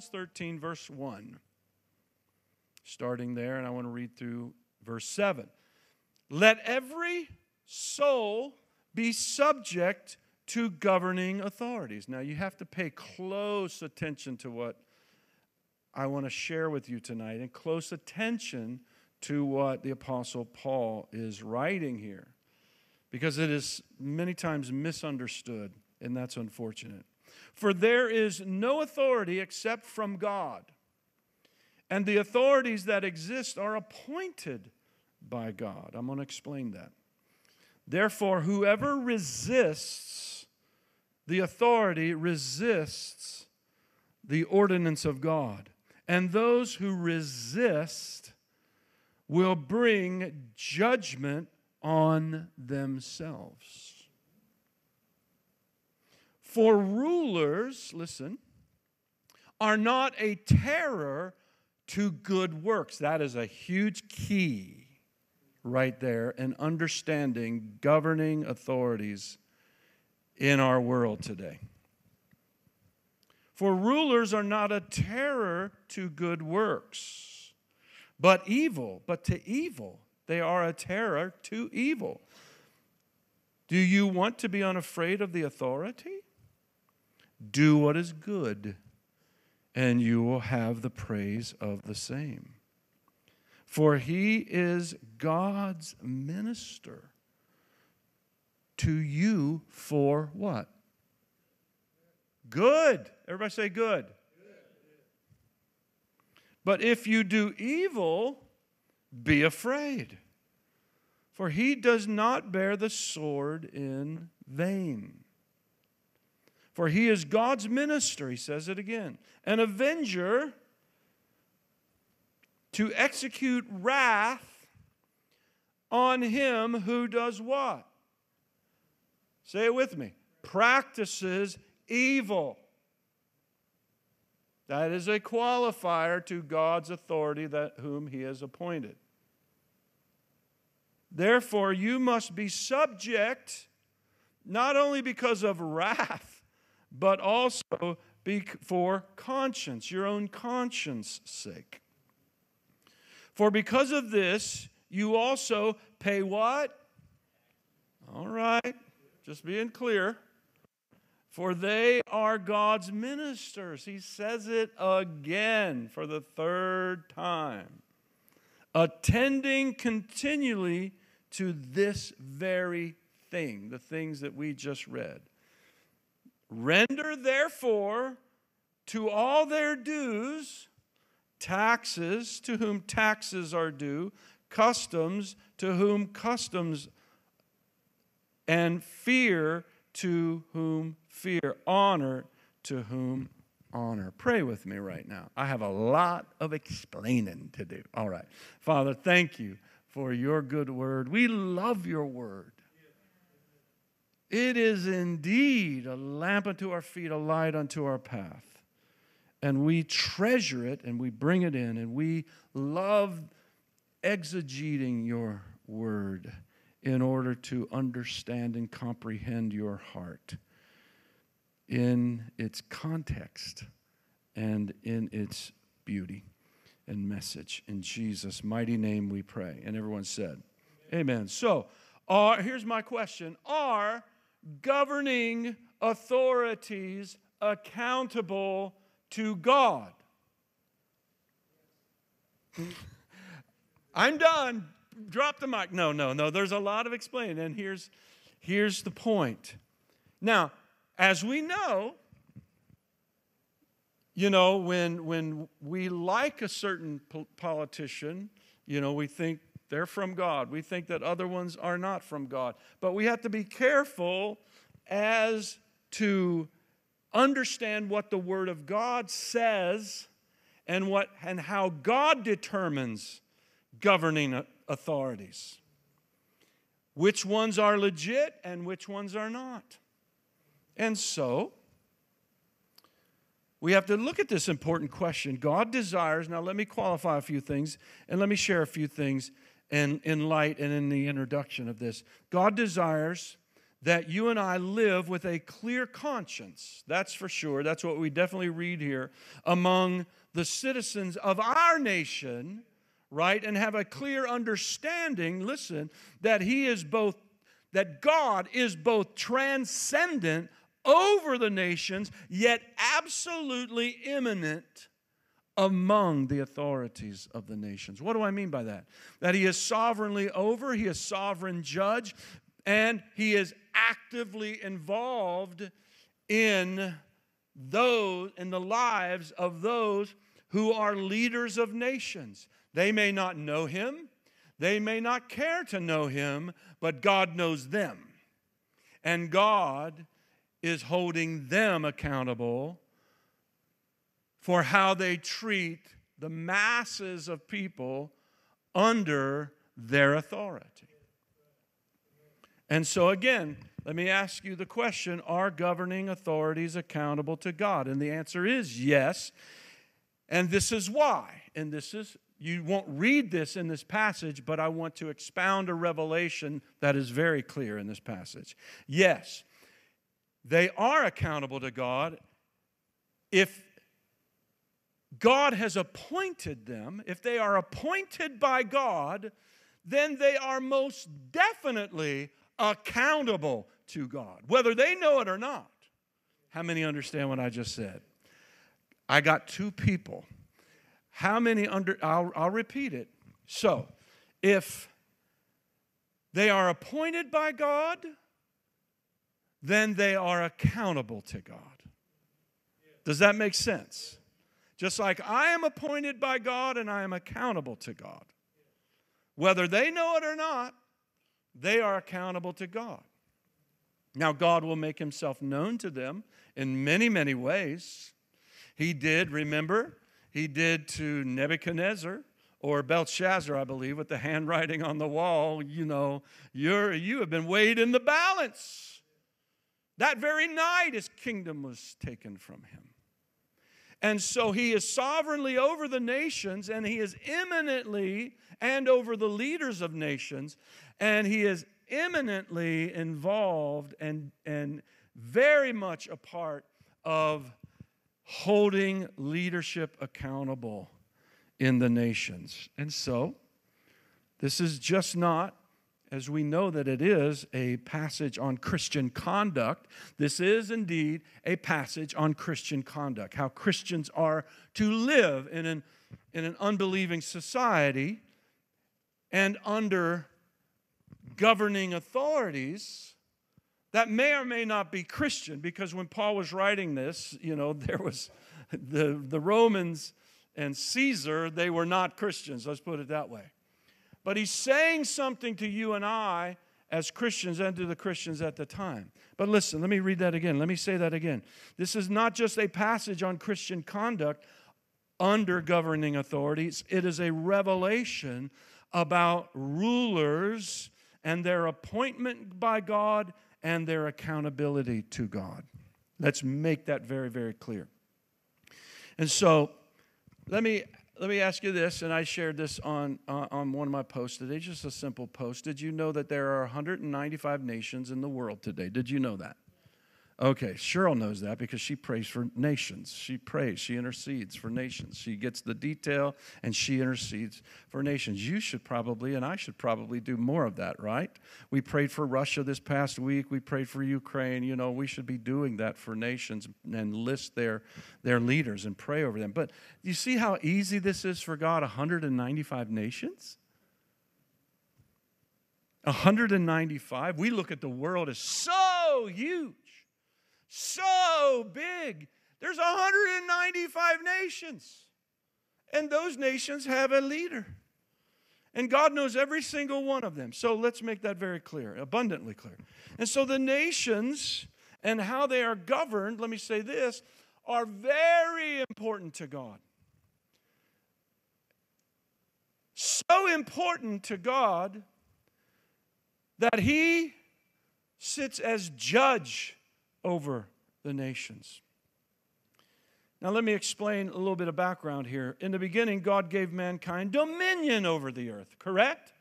Romans 13, verse 1. Starting there, and I want to read through verse 7. Let every soul be subject to governing authorities. Now, you have to pay close attention to what I want to share with you tonight and close attention to what the Apostle Paul is writing here because it is many times misunderstood, and that's unfortunate. For there is no authority except from God, and the authorities that exist are appointed by God. I'm going to explain that. Therefore, whoever resists the authority resists the ordinance of God. And those who resist will bring judgment on themselves. For rulers, listen, are not a terror to good works. That is a huge key right there in understanding governing authorities in our world today. For rulers are not a terror to good works, but evil, but to evil. They are a terror to evil. Do you want to be unafraid of the authority? Do what is good, and you will have the praise of the same. For he is God's minister to you for what? Good. Everybody say good. But if you do evil, be afraid. For he does not bear the sword in vain. For he is God's minister, he says it again, an avenger to execute wrath on him who does what? Say it with me. Practices evil. That is a qualifier to God's authority that whom he has appointed. Therefore, you must be subject not only because of wrath, but also be for conscience, your own conscience sake. For because of this, you also pay what? All right, just being clear for they are God's ministers. He says it again for the third time, attending continually to this very thing, the things that we just read. Render therefore to all their dues taxes to whom taxes are due, customs to whom customs, and fear to whom fear, honor to whom honor. Pray with me right now. I have a lot of explaining to do. All right. Father, thank you for your good word. We love your word. It is indeed a lamp unto our feet, a light unto our path. And we treasure it and we bring it in and we love exegeting your word in order to understand and comprehend your heart in its context and in its beauty and message. In Jesus' mighty name we pray. And everyone said, Amen. Amen. So, are, here's my question Are governing authorities accountable to God? I'm done. Drop the mic. No, no, no. There's a lot of explaining. And here's, here's the point. Now, as we know, you know, when, when we like a certain politician, you know, we think they're from God. We think that other ones are not from God. But we have to be careful as to understand what the Word of God says and, what, and how God determines governing authorities. Which ones are legit and which ones are not. And so, we have to look at this important question. God desires, now let me qualify a few things and let me share a few things in, in light and in the introduction of this. God desires that you and I live with a clear conscience. That's for sure. That's what we definitely read here among the citizens of our nation, right? And have a clear understanding, listen, that He is both, that God is both transcendent over the nations, yet absolutely immanent among the authorities of the nations. What do I mean by that? That he is sovereignly over, he is sovereign judge, and he is actively involved in those in the lives of those who are leaders of nations. They may not know him, they may not care to know him, but God knows them. And God is holding them accountable for how they treat the masses of people under their authority. And so, again, let me ask you the question Are governing authorities accountable to God? And the answer is yes. And this is why. And this is, you won't read this in this passage, but I want to expound a revelation that is very clear in this passage. Yes, they are accountable to God if God has appointed them, if they are appointed by God, then they are most definitely accountable to God, whether they know it or not. How many understand what I just said? I got two people. How many under, I'll, I'll repeat it. So, if they are appointed by God, then they are accountable to God. Does that make sense? Just like I am appointed by God and I am accountable to God. Whether they know it or not, they are accountable to God. Now, God will make himself known to them in many, many ways. He did, remember, he did to Nebuchadnezzar or Belshazzar, I believe, with the handwriting on the wall, you know, you're, you have been weighed in the balance. That very night, his kingdom was taken from him. And so he is sovereignly over the nations, and he is immanently and over the leaders of nations, and he is eminently involved and, and very much a part of holding leadership accountable in the nations. And so, this is just not, as we know that it is, a passage on Christian conduct. This is indeed a passage on Christian conduct, how Christians are to live in an, in an unbelieving society and under governing authorities that may or may not be Christian, because when Paul was writing this, you know, there was the, the Romans and Caesar, they were not Christians, let's put it that way. But he's saying something to you and I as Christians and to the Christians at the time. But listen, let me read that again. Let me say that again. This is not just a passage on Christian conduct under governing authorities, it is a revelation about rulers and their appointment by God and their accountability to God. Let's make that very, very clear. And so, let me let me ask you this, and I shared this on uh, on one of my posts today. Just a simple post. Did you know that there are 195 nations in the world today? Did you know that? Okay, Cheryl knows that because she prays for nations. She prays, she intercedes for nations. She gets the detail and she intercedes for nations. You should probably, and I should probably do more of that, right? We prayed for Russia this past week. We prayed for Ukraine. You know, we should be doing that for nations and list their, their leaders and pray over them. But you see how easy this is for God 195 nations? 195. We look at the world as so huge so big. There's 195 nations. And those nations have a leader. And God knows every single one of them. So let's make that very clear, abundantly clear. And so the nations and how they are governed, let me say this, are very important to God. So important to God that He sits as judge over the nations. Now, let me explain a little bit of background here. In the beginning, God gave mankind dominion over the earth, correct?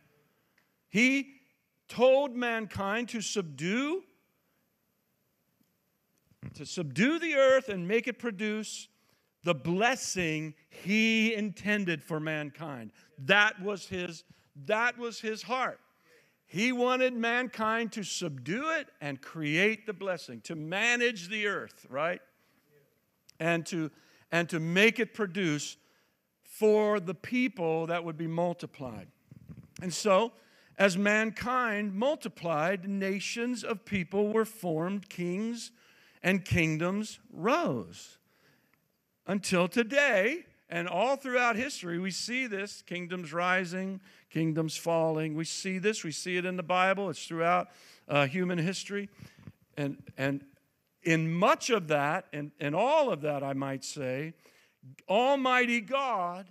He told mankind to subdue to subdue the earth and make it produce the blessing he intended for mankind. That was his that was his heart. He wanted mankind to subdue it and create the blessing, to manage the earth, right? And to and to make it produce for the people that would be multiplied. And so, as mankind multiplied, nations of people were formed, kings and kingdoms rose. Until today, and all throughout history, we see this kingdoms rising, kingdoms falling. We see this, we see it in the Bible, it's throughout uh, human history. And, and in much of that, and, and all of that, I might say, Almighty God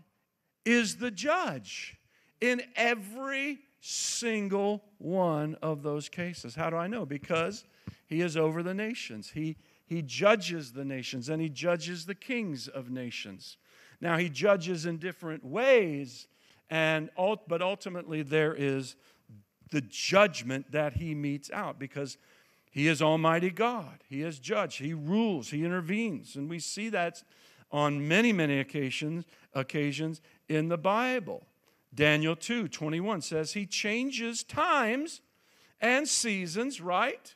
is the judge in every single one of those cases. How do I know? Because he is over the nations. He, he judges the nations and he judges the kings of nations. Now, he judges in different ways, and but ultimately there is the judgment that he metes out because he is Almighty God. He is judge. He rules. He intervenes. And we see that on many, many occasions, occasions in the Bible. Daniel 2 21 says he changes times and seasons, right?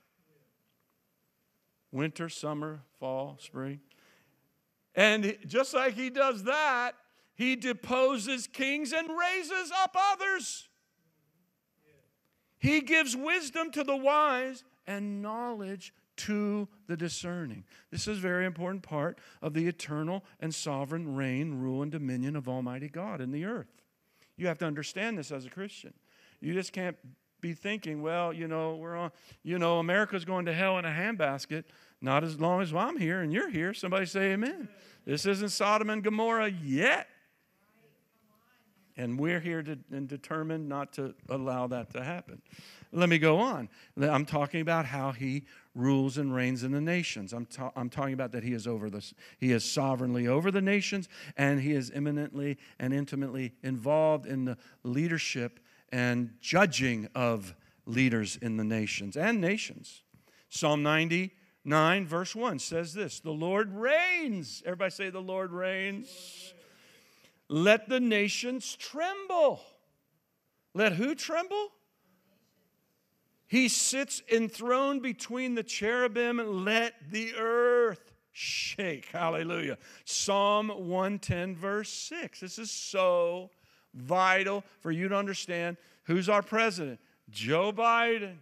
Winter, summer, fall, spring. And just like he does that, he deposes kings and raises up others. He gives wisdom to the wise and knowledge to the discerning. This is a very important part of the eternal and sovereign reign, rule, and dominion of Almighty God in the earth. You have to understand this as a Christian. You just can't be thinking, well, you know, we're on, you know, America's going to hell in a handbasket. Not as long as I'm here and you're here. Somebody say amen. This isn't Sodom and Gomorrah yet. And we're here to, and determined not to allow that to happen. Let me go on. I'm talking about how he rules and reigns in the nations. I'm, ta- I'm talking about that he is over this. He is sovereignly over the nations, and he is eminently and intimately involved in the leadership and judging of leaders in the nations and nations. Psalm 99, verse 1 says this The Lord reigns. Everybody say, The Lord reigns. Let the nations tremble. Let who tremble? He sits enthroned between the cherubim. Let the earth shake. Hallelujah. Psalm 110, verse 6. This is so vital for you to understand who's our president? Joe Biden.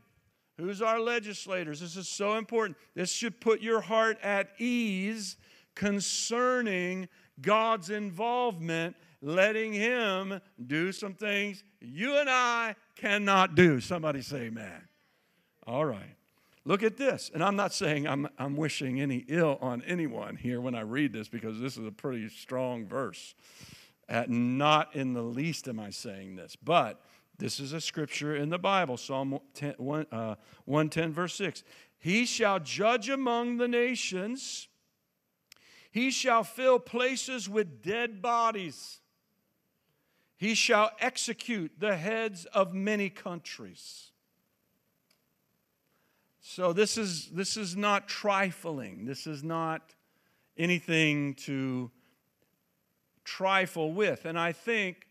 Who's our legislators? This is so important. This should put your heart at ease concerning God's involvement, letting Him do some things you and I cannot do. Somebody say, amen. All right. Look at this. And I'm not saying I'm, I'm wishing any ill on anyone here when I read this because this is a pretty strong verse. At not in the least am I saying this, but this is a scripture in the Bible, Psalm 10, 1, uh, 110, verse 6. He shall judge among the nations, he shall fill places with dead bodies, he shall execute the heads of many countries. So this is this is not trifling. This is not anything to trifle with. And I think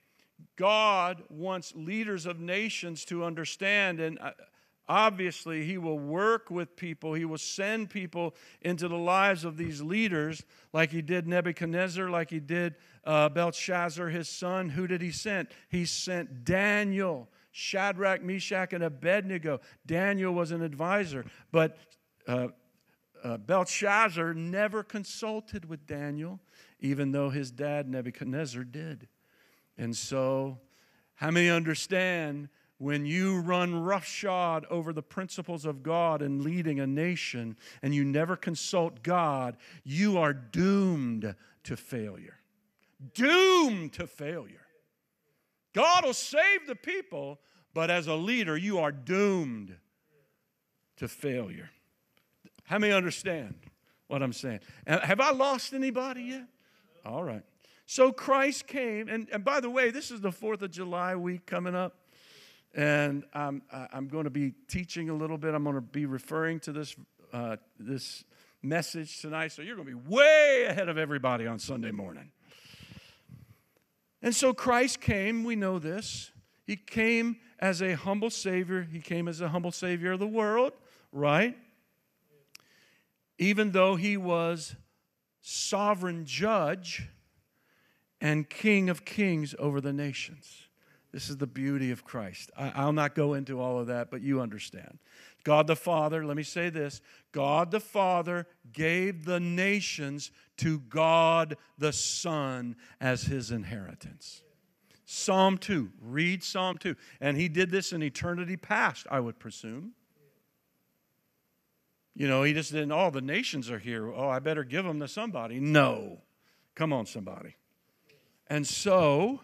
God wants leaders of nations to understand and uh, obviously he will work with people he will send people into the lives of these leaders like he did nebuchadnezzar like he did uh, belshazzar his son who did he send he sent daniel Shadrach, Meshach, and Abednego. Daniel was an advisor, but uh, uh, Belshazzar never consulted with Daniel, even though his dad Nebuchadnezzar did. And so, how many understand when you run roughshod over the principles of God and leading a nation and you never consult God, you are doomed to failure. Doomed to failure. God will save the people, but as a leader, you are doomed to failure. How many understand what I'm saying? Have I lost anybody yet? All right. So Christ came, and, and by the way, this is the 4th of July week coming up. And I'm, I'm going to be teaching a little bit. I'm going to be referring to this, uh, this message tonight, so you're going to be way ahead of everybody on Sunday morning. And so Christ came, we know this. He came as a humble Savior, He came as a humble Savior of the world, right? Even though He was sovereign judge and King of kings over the nations. This is the beauty of Christ. I, will not go into all of that, but you understand. God the Father, let me say this God the Father gave the nations to God the Son as his inheritance. Psalm 2, read Psalm 2. And he did this in eternity past, I would presume. You know, he just didn't, oh, the nations are here. Oh, I better give them to somebody. No. Come on, somebody. And so,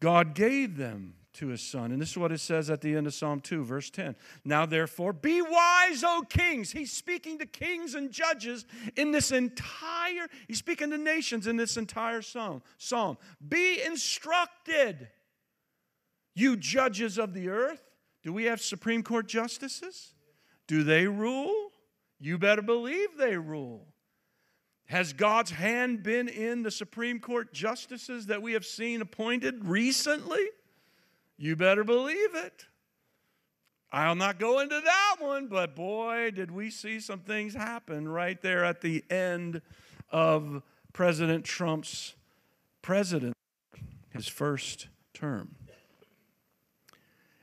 God gave them to his son. And this is what it says at the end of Psalm 2, verse 10. Now, therefore, be wise, O kings. He's speaking to kings and judges in this entire, he's speaking to nations in this entire psalm. psalm. Be instructed, you judges of the earth. Do we have Supreme Court justices? Do they rule? You better believe they rule. Has God's hand been in the Supreme Court justices that we have seen appointed recently? You better believe it. I'll not go into that one, but boy, did we see some things happen right there at the end of President Trump's president, his first term.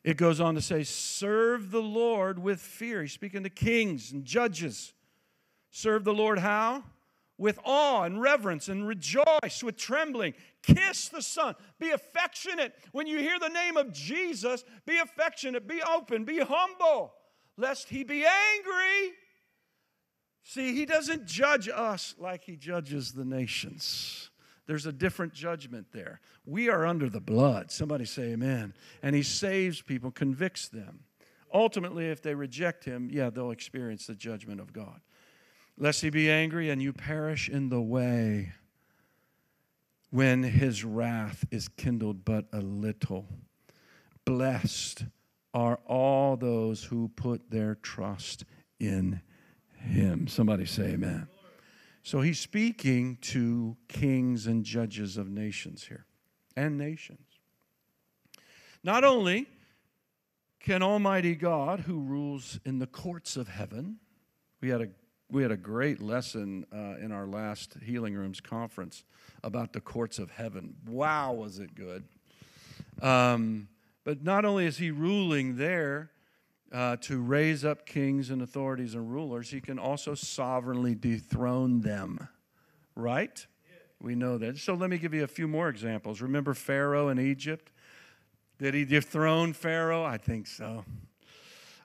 It goes on to say, Serve the Lord with fear. He's speaking to kings and judges. Serve the Lord how? With awe and reverence and rejoice with trembling. Kiss the Son. Be affectionate. When you hear the name of Jesus, be affectionate, be open, be humble, lest he be angry. See, he doesn't judge us like he judges the nations. There's a different judgment there. We are under the blood. Somebody say amen. And he saves people, convicts them. Ultimately, if they reject him, yeah, they'll experience the judgment of God lest he be angry and you perish in the way when his wrath is kindled but a little. Blessed are all those who put their trust in him. Somebody say amen. So he's speaking to kings and judges of nations here and nations. Not only can Almighty God, who rules in the courts of heaven, we had a we had a great lesson uh, in our last Healing Rooms conference about the courts of heaven. Wow, was it good! Um, but not only is he ruling there uh, to raise up kings and authorities and rulers, he can also sovereignly dethrone them. Right? We know that. So let me give you a few more examples. Remember Pharaoh in Egypt? Did he dethrone Pharaoh? I think so.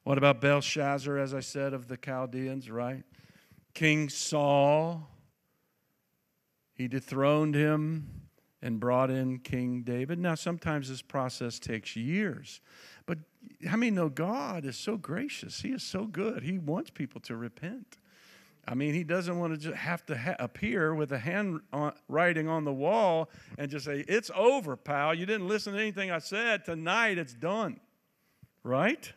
What about Belshazzar, as I said, of the Chaldeans, right? King Saul. He dethroned him and brought in King David. Now, sometimes this process takes years, but how many know God is so gracious? He is so good. He wants people to repent. I mean, he doesn't want to just have to ha- appear with a handwriting on the wall and just say, It's over, pal. You didn't listen to anything I said. Tonight it's done. Right?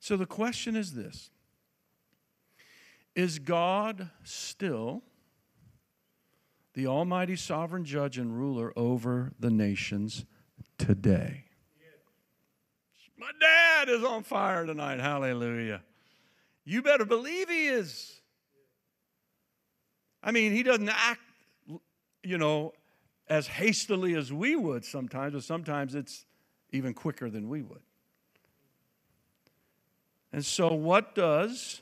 So the question is this is God still the Almighty Sovereign Judge and ruler over the nations today? My dad is on fire tonight. Hallelujah. You better believe he is. I mean, he doesn't act, you know, as hastily as we would sometimes, but sometimes it's even quicker than we would. And so, what does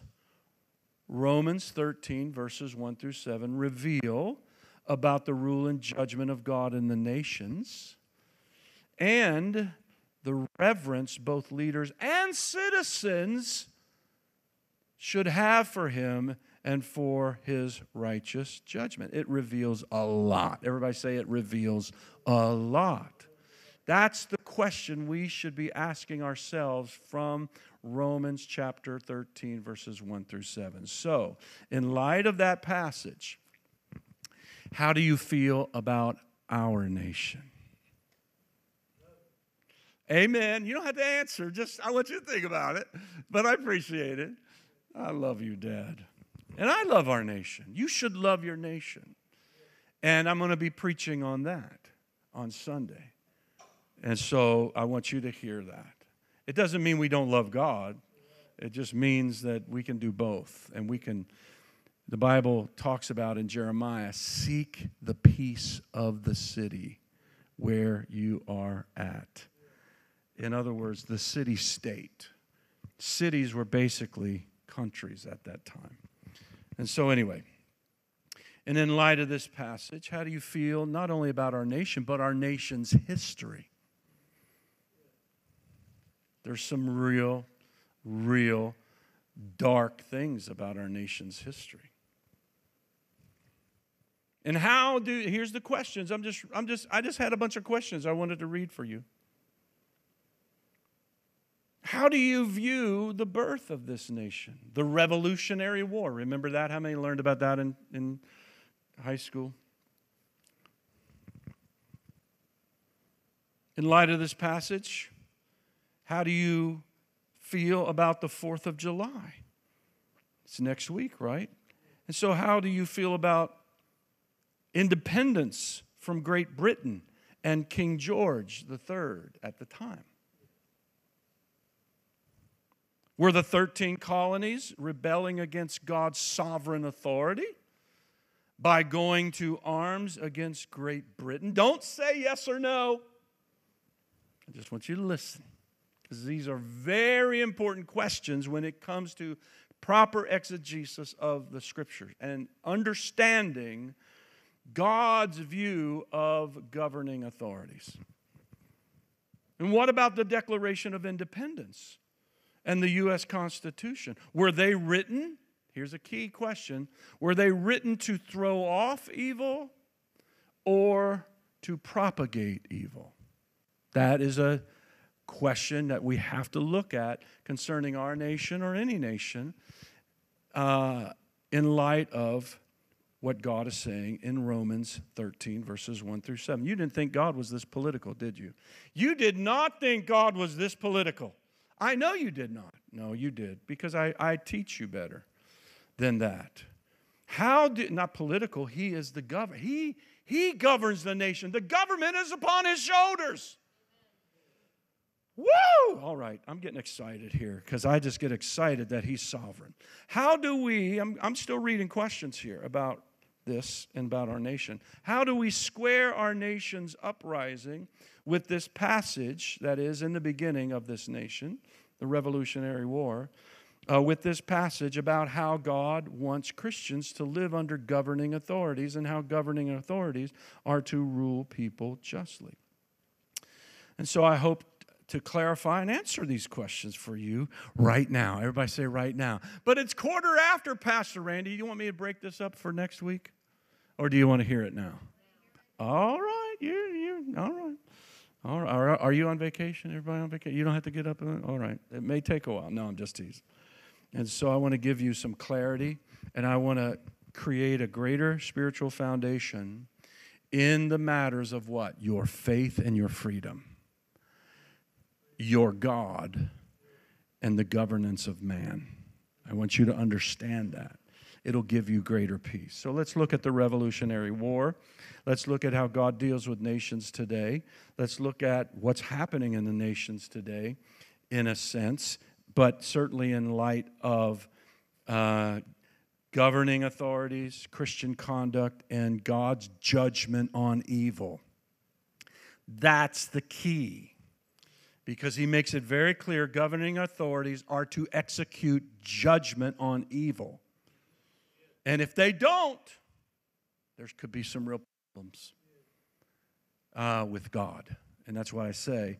Romans 13, verses 1 through 7, reveal about the rule and judgment of God in the nations and the reverence both leaders and citizens should have for him and for his righteous judgment. It reveals a lot. Everybody say it reveals a lot. That's the question we should be asking ourselves from Romans chapter 13, verses 1 through 7. So, in light of that passage, how do you feel about our nation? Amen. You don't have to answer, just I want you to think about it, but I appreciate it. I love you, Dad. And I love our nation. You should love your nation. And I'm going to be preaching on that on Sunday. And so I want you to hear that. It doesn't mean we don't love God, it just means that we can do both. And we can, the Bible talks about in Jeremiah, seek the peace of the city where you are at. In other words, the city state. Cities were basically countries at that time. And so, anyway, and in light of this passage, how do you feel not only about our nation, but our nation's history? There's some real, real dark things about our nation's history. And how do here's the questions. I'm just I'm just I just had a bunch of questions I wanted to read for you. How do you view the birth of this nation? The Revolutionary War. Remember that? How many learned about that in, in high school? In light of this passage, how do you feel about the 4th of July? It's next week, right? And so, how do you feel about independence from Great Britain and King George III at the time? Were the 13 colonies rebelling against God's sovereign authority by going to arms against Great Britain? Don't say yes or no. I just want you to listen because these are very important questions when it comes to proper exegesis of the scriptures and understanding God's view of governing authorities. And what about the Declaration of Independence and the U.S. Constitution? Were they written? Here's a key question Were they written to throw off evil or to propagate evil? That is a question that we have to look at concerning our nation or any nation uh, in light of what God is saying in Romans 13, verses 1 through 7. You didn't think God was this political, did you? You did not think God was this political. I know you did not. No, you did, because I, I teach you better than that. How did, not political, he is the governor. He, he governs the nation. The government is upon his shoulders. Woo! All right, I'm getting excited here because I just get excited that he's sovereign. How do we, I'm, I'm still reading questions here about this and about our nation. How do we square our nation's uprising with this passage that is in the beginning of this nation, the Revolutionary War, uh, with this passage about how God wants Christians to live under governing authorities and how governing authorities are to rule people justly? And so I hope to clarify and answer these questions for you right now. Everybody say right now. But it's quarter after, Pastor Randy. You want me to break this up for next week? Or do you want to hear it now? All right. You, you, all right. All right. Are, are you on vacation? Everybody on vacation? You don't have to get up. All right. It may take a while. No, I'm just teasing. And so I want to give you some clarity and I want to create a greater spiritual foundation in the matters of what? Your faith and your freedom your God and the governance of man. I want you to understand that. It'll give you greater peace. So let's look at the Revolutionary War. Let's look at how God deals with nations today. Let's look at what's happening in the nations today, in a sense, but certainly in light of uh, governing authorities, Christian conduct, and God's judgment on evil. That's the key because he makes it very clear governing authorities are to execute judgment on evil. And if they don't, there could be some real problems uh, with God. And that's why I say,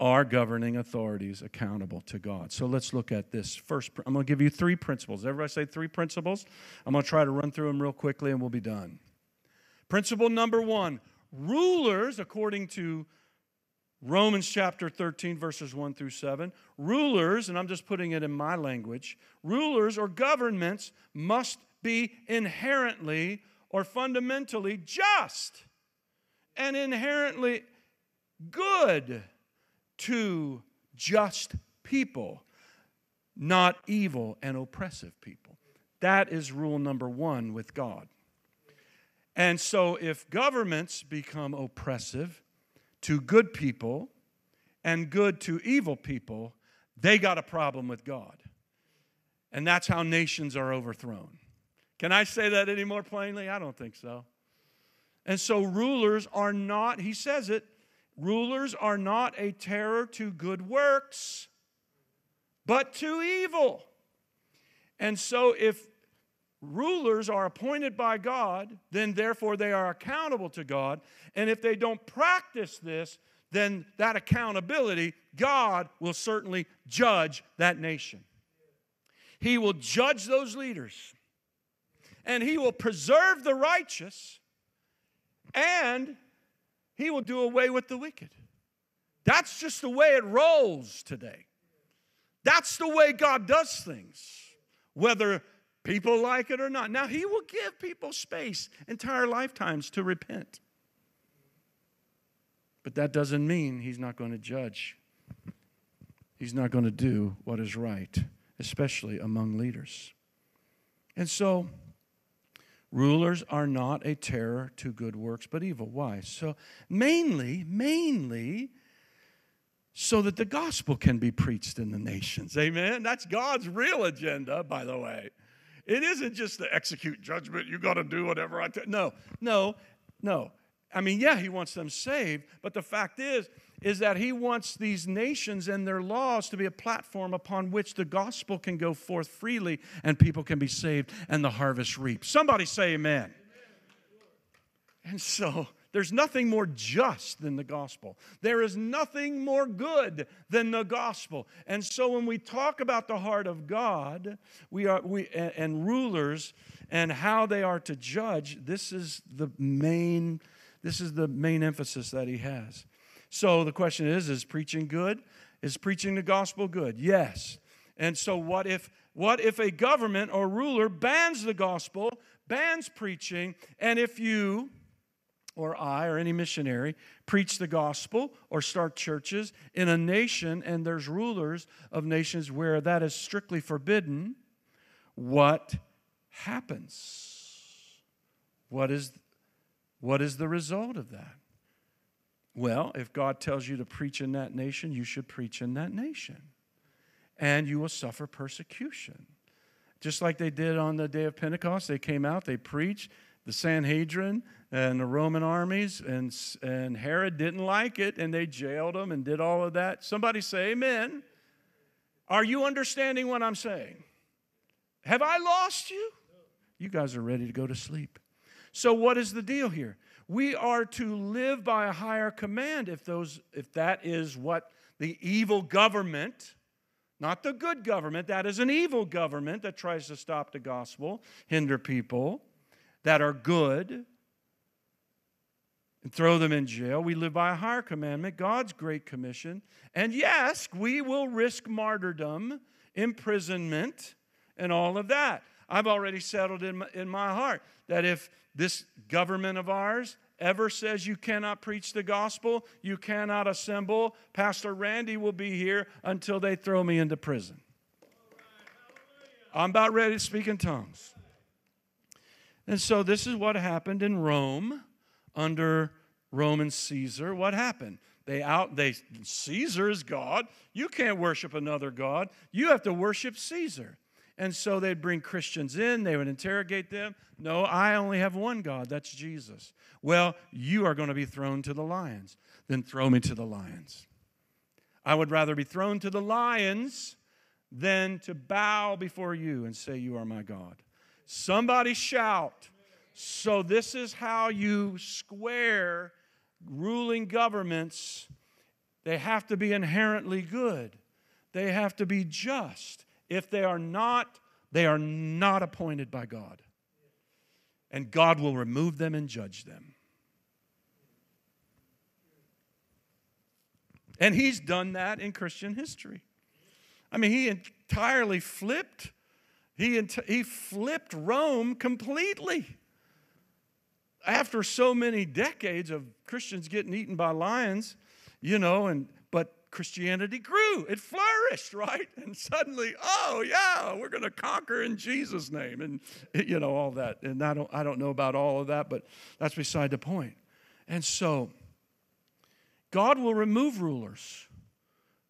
are governing authorities accountable to God? So let's look at this first. I'm going to give you three principles. Everybody say three principles. I'm going to try to run through them real quickly and we'll be done. Principle number one rulers, according to Romans chapter 13, verses 1 through 7. Rulers, and I'm just putting it in my language, rulers or governments must be inherently or fundamentally just and inherently good to just people. not evil and oppressive people. That is rule number one with God. And so, if governments become oppressive to good people and good to evil people, they got a problem with God. And that's how nations are overthrown. Can I say that any more plainly? I don't think so. And so, rulers are not, he says it, rulers are not a terror to good works, but to evil. And so, if rulers are appointed by God, then therefore they are accountable to God. And if they don't practice this, then that accountability, God will certainly judge that nation. He will judge those leaders, and He will preserve the righteous, and He will do away with the wicked. That's just the way it rolls today. That's the way God does things, whether people like it or not. Now, He will give people space, entire lifetimes, to repent. But that doesn't mean He's not going to judge. He's not going to do what is right, especially among leaders. And so, rulers are not a terror to good works, but evil. Why? So, mainly, mainly, so that the gospel can be preached in the nations. Amen? That's God's real agenda, by the way. It isn't just to execute judgment, you got to do whatever I tell. No, no, no. I mean, yeah, he wants them saved, but the fact is, is that he wants these nations and their laws to be a platform upon which the gospel can go forth freely and people can be saved and the harvest reaped. Somebody say amen. And so there's nothing more just than the gospel. There is nothing more good than the gospel. And so when we talk about the heart of God, we are we and rulers and how they are to judge, this is the main this is the main emphasis that he has. So the question is is preaching good? Is preaching the gospel good? Yes. And so what if what if a government or ruler bans the gospel, bans preaching, and if you or I or any missionary preach the gospel or start churches in a nation and there's rulers of nations where that is strictly forbidden, what happens? What is, what is the result of that? Well, if God tells you to preach in that nation, you should preach in that nation. And you will suffer persecution. Just like they did on the day of Pentecost, they came out, they preached, the Sanhedrin and the Roman armies, and, and Herod didn't like it, and they jailed him and did all of that. Somebody say, Amen. Are you understanding what I'm saying? Have I lost you? You guys are ready to go to sleep. So, what is the deal here? We are to live by a higher command if, those, if that is what the evil government, not the good government, that is an evil government that tries to stop the gospel, hinder people that are good and throw them in jail. We live by a higher commandment, God's great commission. And yes, we will risk martyrdom, imprisonment, and all of that. I've already settled in my, in my heart that if this government of ours ever says you cannot preach the gospel, you cannot assemble, Pastor Randy will be here until they throw me into prison. I'm about ready to speak in tongues. And so this is what happened in Rome under Roman Caesar. What happened? They out they Caesar is God. You can't worship another God. You have to worship Caesar. And so they'd bring Christians in, they would interrogate them. No, I only have one God, that's Jesus. Well, you are going to be thrown to the lions. Then throw me to the lions. I would rather be thrown to the lions than to bow before you and say, You are my God. Somebody shout. So, this is how you square ruling governments. They have to be inherently good, they have to be just. If they are not, they are not appointed by God. And God will remove them and judge them. And He's done that in Christian history. I mean, He entirely flipped he, he flipped Rome completely. After so many decades of Christians getting eaten by lions, you know, and but Christianity grew, it flourished, right? And suddenly, oh yeah, we're going to conquer in Jesus' name, and you know all that. And I don't, I don't know about all of that, but that's beside the point. And so, God will remove rulers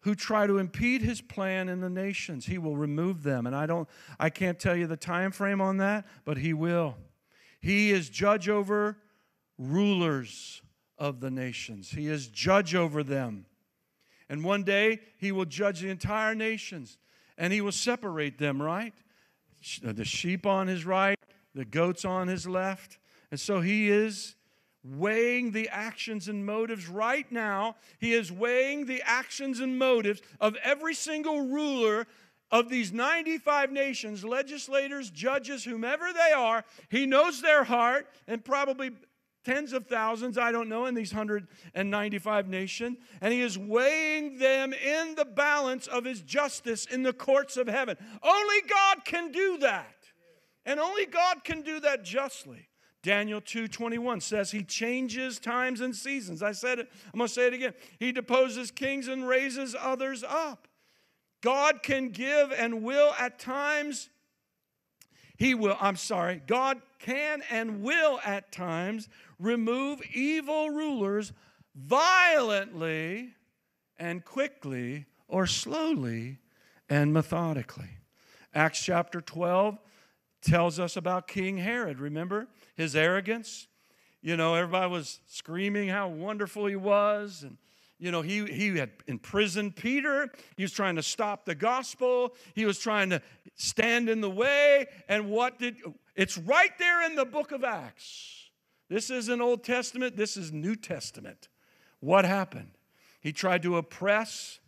who try to impede his plan in the nations. He will remove them, and I don't, I can't tell you the time frame on that, but he will. He is judge over rulers of the nations. He is judge over them. And one day he will judge the entire nations and he will separate them, right? Uh, the sheep on his right, the goats on his left. And so he is weighing the actions and motives right now. He is weighing the actions and motives of every single ruler of these 95 nations, legislators, judges, whomever they are. He knows their heart and probably tens of thousands, I don't know, in these 195 nations, and he is weighing them in the balance of his justice in the courts of heaven. Only God can do that. And only God can do that justly. Daniel 2:21 says he changes times and seasons. I said it, I'm going to say it again. He deposes kings and raises others up. God can give and will at times he will, I'm sorry, God can and will at times remove evil rulers violently and quickly or slowly and methodically. Acts chapter 12 tells us about King Herod. Remember his arrogance? You know, everybody was screaming how wonderful he was and you know, he, he had imprisoned Peter. He was trying to stop the gospel. He was trying to stand in the way. And what did, it's right there in the book of Acts. This isn't Old Testament, this is New Testament. What happened? He tried to oppress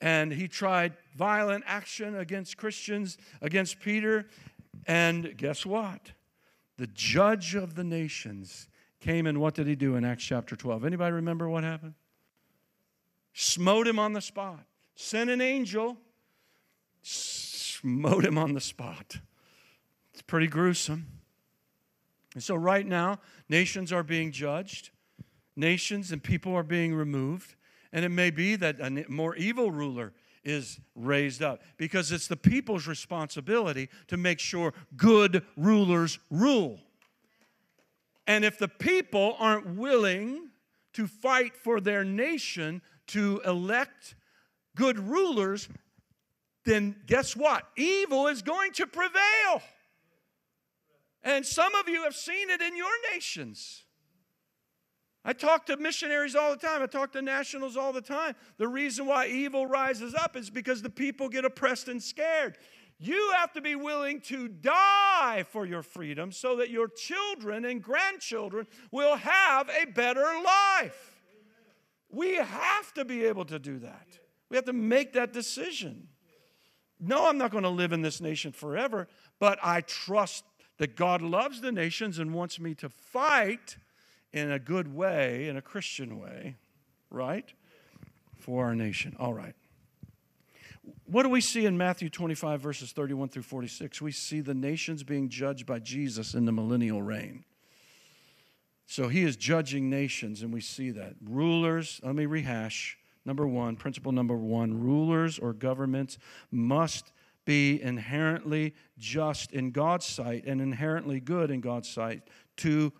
and he tried violent action against Christians, against Peter. And guess what? The judge of the nations came and what did he do in Acts chapter 12? Anybody remember what happened? Smote him on the spot. Sent an angel, smote him on the spot. It's pretty gruesome. And so, right now, nations are being judged, nations and people are being removed. And it may be that a more evil ruler is raised up because it's the people's responsibility to make sure good rulers rule. And if the people aren't willing to fight for their nation to elect good rulers, then guess what? Evil is going to prevail. And some of you have seen it in your nations. I talk to missionaries all the time. I talk to nationals all the time. The reason why evil rises up is because the people get oppressed and scared. You have to be willing to die for your freedom so that your children and grandchildren will have a better life. We have to be able to do that. We have to make that decision. No, I'm not going to live in this nation forever, but I trust that God loves the nations and wants me to fight in a good way, in a Christian way, right? For our nation. All right. What do we see in Matthew 25, verses 31 through 46? We see the nations being judged by Jesus in the millennial reign. So he is judging nations, and we see that. Rulers, let me rehash. Number one, principle number one rulers or governments must be inherently just in God's sight and inherently good in God's sight to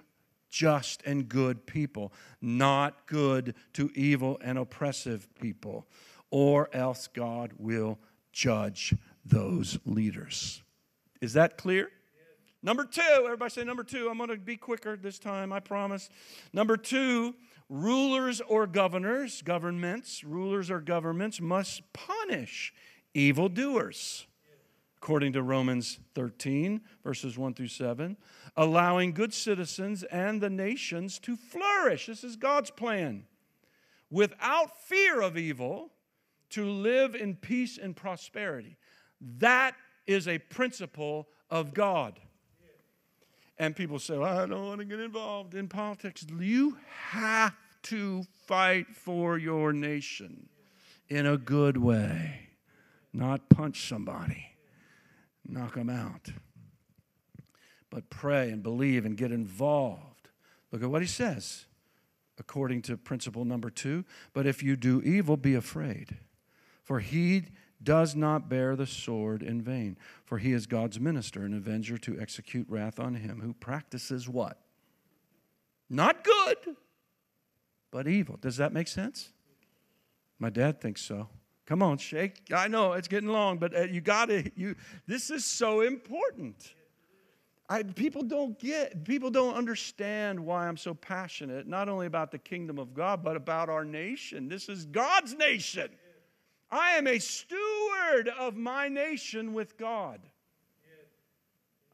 just and good people, not good to evil and oppressive people, or else God will judge those leaders. Is that clear? Number two, everybody say number two. I'm going to be quicker this time, I promise. Number two, rulers or governors, governments, rulers or governments must punish evildoers according to Romans 13, verses 1 through 7, allowing good citizens and the nations to flourish. This is God's plan. Without fear of evil, to live in peace and prosperity. That is a principle of God. And people say, well, I don't want to get involved in politics. You have to fight for your nation in a good way, not punch somebody knock them out. But pray and believe and get involved. Look at what he says. according to principle number two. But if you do evil, be afraid. For he does not bear the sword in vain, for he is God's minister, an avenger to execute wrath on him who practices what? Not good, but evil. Does that make sense? My dad thinks so. Come on, shake. I know it's getting long, but uh, you got to you this is so important. I, people don't get people don't understand why I'm so passionate not only about the kingdom of God but about our nation. This is God's nation. I am a steward of my nation with God.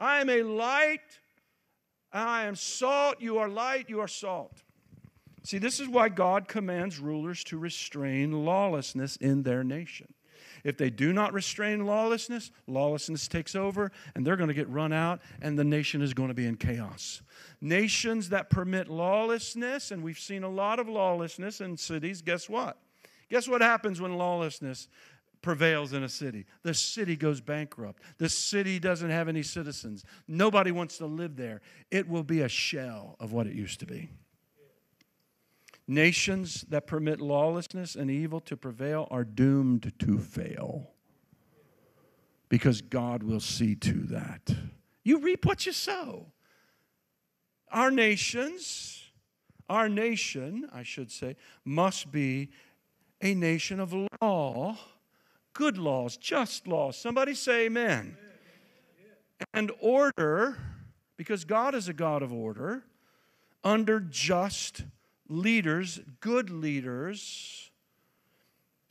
I am a light. I am salt. You are light. You are salt. See, this is why God commands rulers to restrain lawlessness in their nation. If they do not restrain lawlessness, lawlessness takes over and they're going to get run out and the nation is going to be in chaos. Nations that permit lawlessness, and we've seen a lot of lawlessness in cities, guess what? Guess what happens when lawlessness prevails in a city? The city goes bankrupt. The city doesn't have any citizens. Nobody wants to live there. It will be a shell of what it used to be. Nations that permit lawlessness and evil to prevail are doomed to fail because God will see to that. You reap what you sow. Our nations, our nation, I should say, must be a nation of law, good laws, just laws. Somebody say amen. And order, because God is a God of order, under just leaders, good leaders,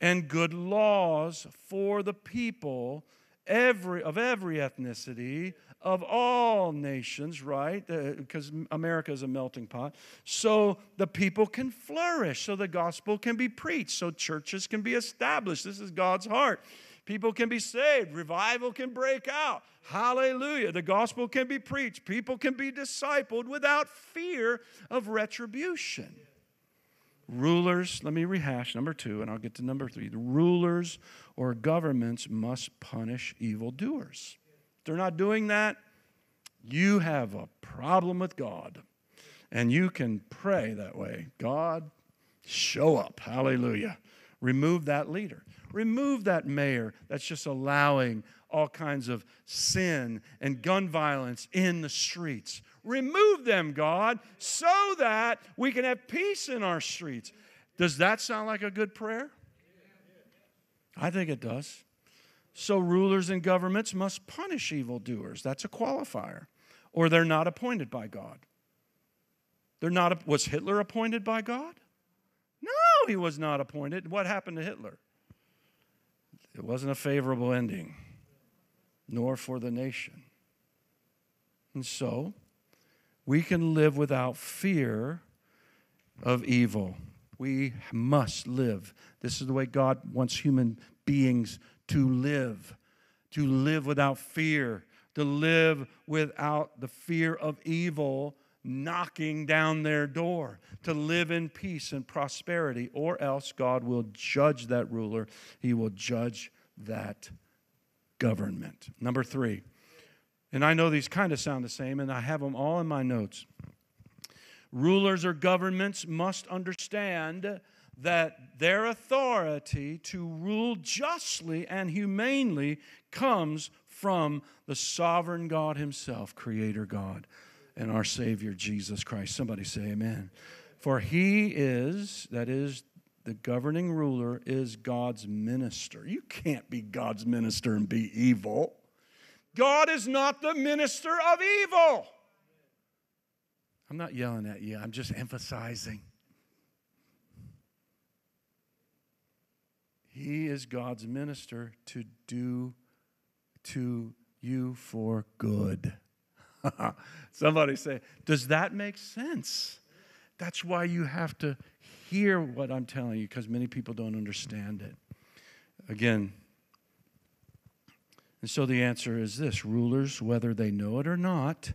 and good laws for the people every, of every ethnicity, of all nations, right? Because uh, America is a melting pot. So the people can flourish, so the gospel can be preached, so churches can be established. This is God's heart. People can be saved, revival can break out. Hallelujah. The gospel can be preached, people can be discipled without fear of retribution. Rulers, let me rehash number two, and I'll get to number three. The rulers or governments must punish evildoers. If they're not doing that, you have a problem with God. And you can pray that way God, show up. Hallelujah. Remove that leader. Remove that mayor that's just allowing all kinds of sin and gun violence in the streets. Remove them, God, so that we can have peace in our streets. Does that sound like a good prayer? I think it does. So, rulers and governments must punish evildoers. That's a qualifier. Or they're not appointed by God. They're not, was Hitler appointed by God? No, he was not appointed. What happened to Hitler? It wasn't a favorable ending, nor for the nation. And so, we can live without fear of evil. We must live. This is the way God wants human beings to live to live without fear, to live without the fear of evil knocking down their door, to live in peace and prosperity, or else God will judge that ruler. He will judge that government. Number three, and I know these kind of sound the same, and I have them all in my notes. Rulers or governments must understand that their authority to rule justly and humanely comes from the sovereign God Himself, Creator God, and our Savior Jesus Christ. Somebody say amen. For He is, that is, the governing ruler is God's minister. You can't be God's minister and be evil. God is not the minister of evil. I'm not yelling at you, I'm just emphasizing. He is God's minister to do to you for good. Somebody say, Does that make sense? That's why you have to hear what I'm telling you because many people don't understand it. Again, and so the answer is this rulers, whether they know it or not,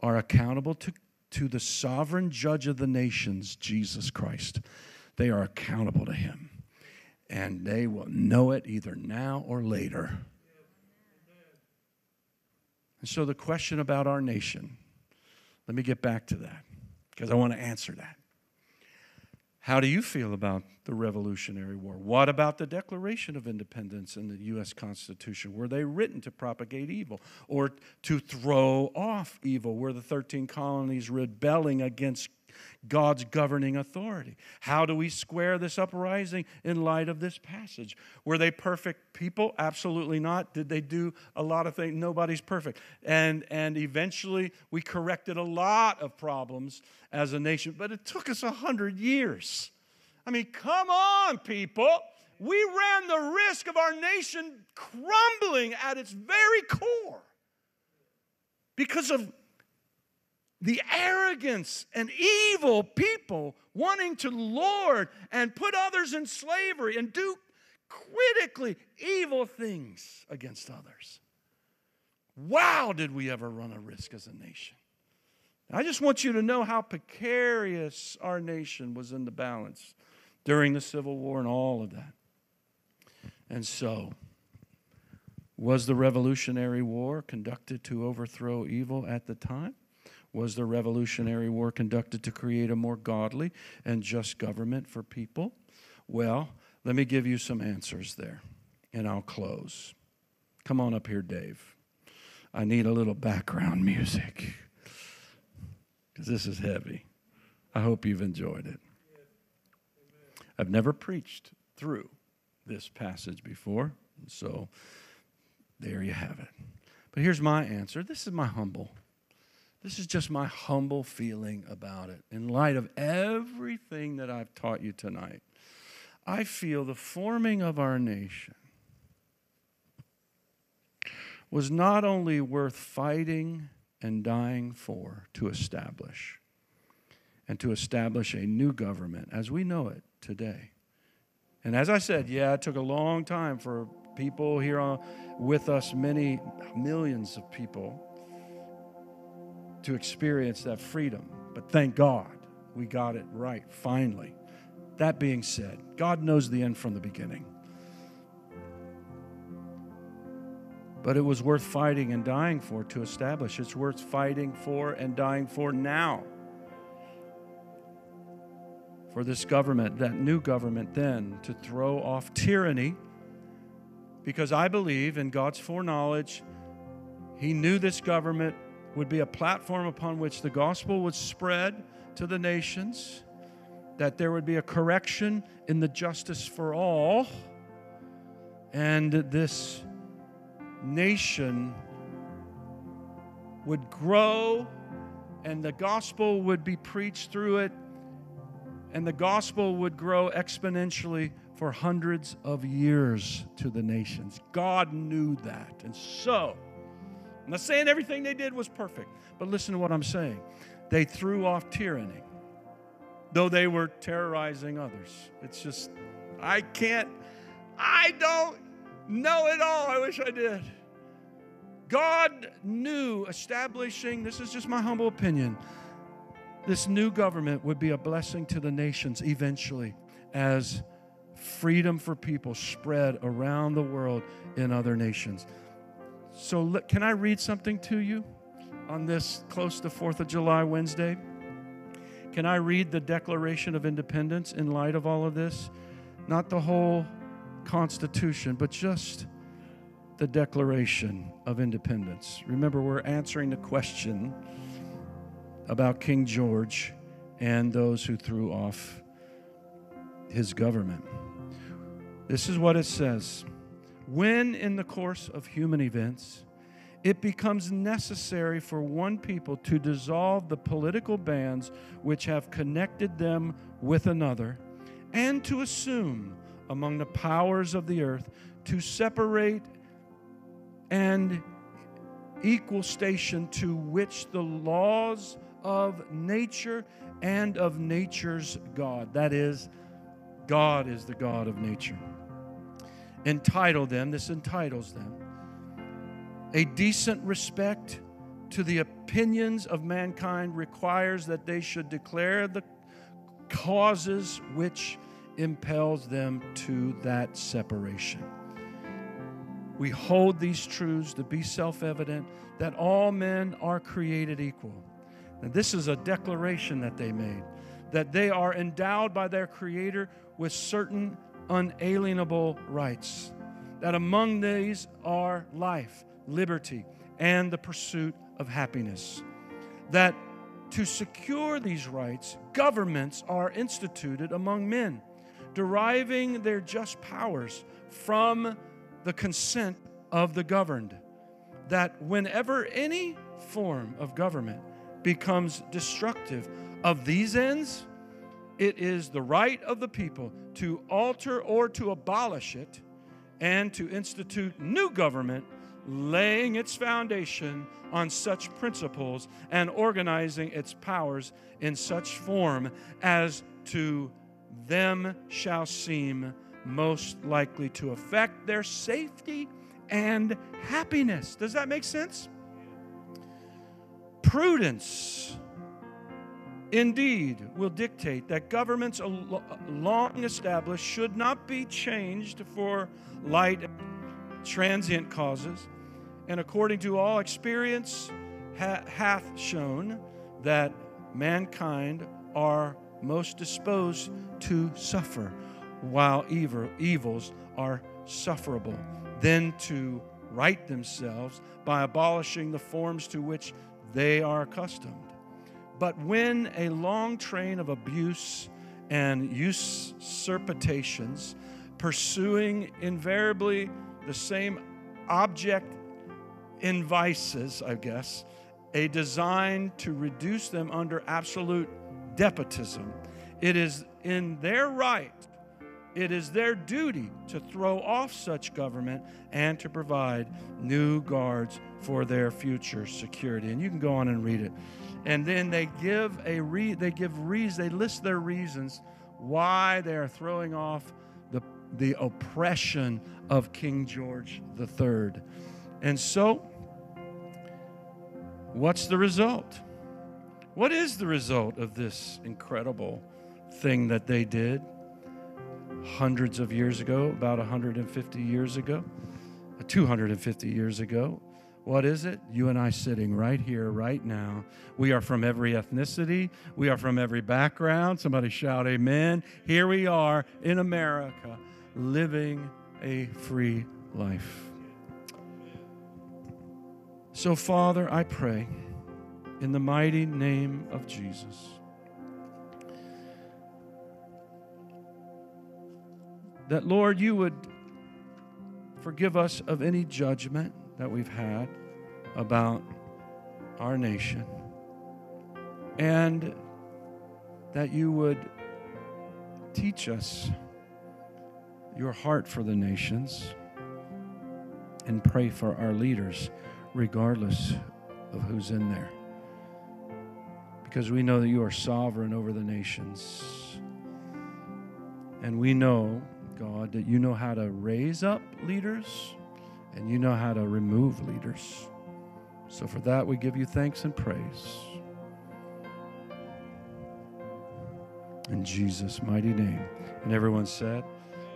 are accountable to, to the sovereign judge of the nations, Jesus Christ. They are accountable to him. And they will know it either now or later. And so the question about our nation, let me get back to that because I want to answer that. How do you feel about the Revolutionary War? What about the Declaration of Independence and the U.S. Constitution? Were they written to propagate evil or to throw off evil? Were the 13 colonies rebelling against God's governing authority? How do we square this uprising in light of this passage? Were they perfect people? Absolutely not. Did they do a lot of things? Nobody's perfect. And, and eventually we corrected a lot of problems as a nation, but it took us a hundred years. I mean, come on, people. We ran the risk of our nation crumbling at its very core because of the arrogance and evil people wanting to lord and put others in slavery and do critically evil things against others. Wow, did we ever run a risk as a nation? I just want you to know how precarious our nation was in the balance during the Civil War and all of that. And so, was the Revolutionary War conducted to overthrow evil at the time? Was the Revolutionary War conducted to create a more godly and just government for people? Well, let me give you some answers there, and I'll close. Come on up here, Dave. I need a little background music because this is heavy. I hope you've enjoyed it. I've never preached through this passage before, so there you have it. But here's my answer. This is my humble. This is just my humble feeling about it. In light of everything that I've taught you tonight, I feel the forming of our nation was not only worth fighting and dying for to establish, and to establish a new government as we know it today. And as I said, yeah, it took a long time for people here on, with us, many millions of people, to experience that freedom. But thank God we got it right finally. That being said, God knows the end from the beginning. But it was worth fighting and dying for to establish. It's worth fighting for and dying for now for this government, that new government, then to throw off tyranny. Because I believe in God's foreknowledge, He knew this government would be a platform upon which the gospel would spread to the nations, that there would be a correction in the justice for all, and this nation would grow and the gospel would be preached through it and the gospel would grow exponentially for hundreds of years to the nations. God knew that. And so, I'm not saying everything they did was perfect, but listen to what I'm saying. They threw off tyranny, though they were terrorizing others. It's just, I can't, I don't know it all. I wish I did. God knew establishing, this is just my humble opinion, this new government would be a blessing to the nations eventually as freedom for people spread around the world in other nations. So, can I read something to you on this close to 4th of July Wednesday? Can I read the Declaration of Independence in light of all of this? Not the whole Constitution, but just the Declaration of Independence. Remember, we're answering the question about King George and those who threw off his government. This is what it says When, in the course of human events, it becomes necessary for one people to dissolve the political bands which have connected them with another, and to assume among the powers of the earth to separate and equal station to which the laws of nature and of nature's God. That is, God is the God of nature. Entitle them, this entitles them, a decent respect to the opinions of mankind requires that they should declare the causes which impels them to that separation. We hold these truths to be self evident that all men are created equal and this is a declaration that they made that they are endowed by their Creator with certain unalienable rights. That among these are life, liberty, and the pursuit of happiness. That to secure these rights, governments are instituted among men, deriving their just powers from the consent of the governed. That whenever any form of government becomes destructive of these ends, it is the right of the people to alter or to abolish it and to institute new government, laying its foundation on such principles and organizing its powers in such form as to them shall seem most likely to affect their safety and happiness. Does that make sense? Prudence indeed will dictate that governments long established should not be changed for light transient causes. And according to all experience ha- hath shown that mankind are most disposed to suffer while evil, evils are sufferable. Than to right themselves by abolishing the forms to which they are accustomed but when a long train of abuse and usurpations, pursuing invariably the same object in vices, I guess, a design to reduce them under absolute despotism, it is in their right, it is their duty to throw off such government and to provide new guards for their future security. And you can go on and read it. And then they give a re- they give reasons they list their reasons why they are throwing off the, the oppression of king george iii and so what's the result? What is the result of this incredible thing that they did hundreds of years ago about 150 years ago 250 years ago what is it? You and I sitting right here, right now. We are from every ethnicity. We are from every background. Somebody shout, Amen. Here we are in America living a free life. So, Father, I pray in the mighty name of Jesus. That, Lord, you would forgive us of any judgment that we've had about our nation, and that you would teach us your heart for the nations and pray for our leaders, regardless of who's in there. Because we know that you are sovereign over the nations. And we know, God, that you know how to raise up leaders and you know how to remove leaders. So for that, we give you thanks and praise. In Jesus' mighty name. And everyone said,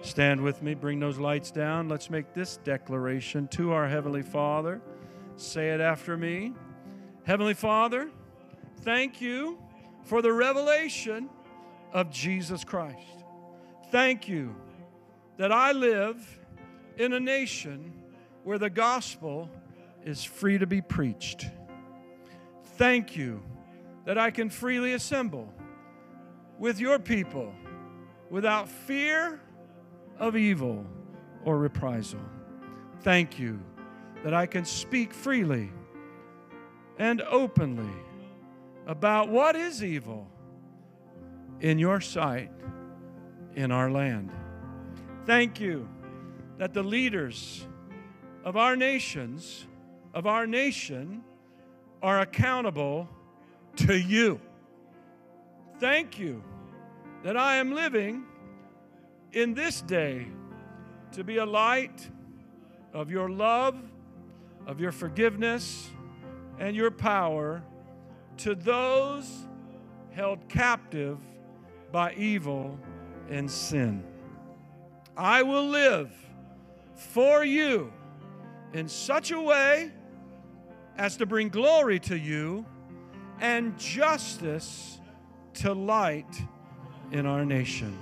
Stand with me, bring those lights down. Let's make this declaration to our Heavenly Father. Say it after me. Heavenly Father, thank you for the revelation of Jesus Christ. Thank you that I live in a nation where the gospel is free to be preached. Thank you that I can freely assemble with your people without fear of evil or reprisal. Thank you that I can speak freely and openly about what is evil in your sight in our land. Thank you that the leaders of our nations, of our nation, are accountable to you. Thank you that I am living in this day to be a light of your love, of your forgiveness, and your power to those held captive by evil and sin. I will live for you in such a way as to bring glory to you and justice to light in our nation.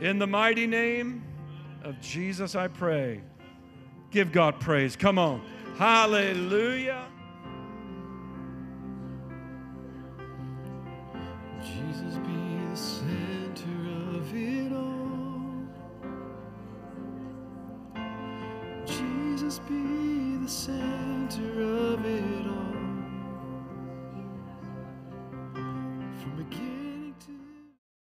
In the mighty name of Jesus, I pray. Give God praise. Come on. Hallelujah.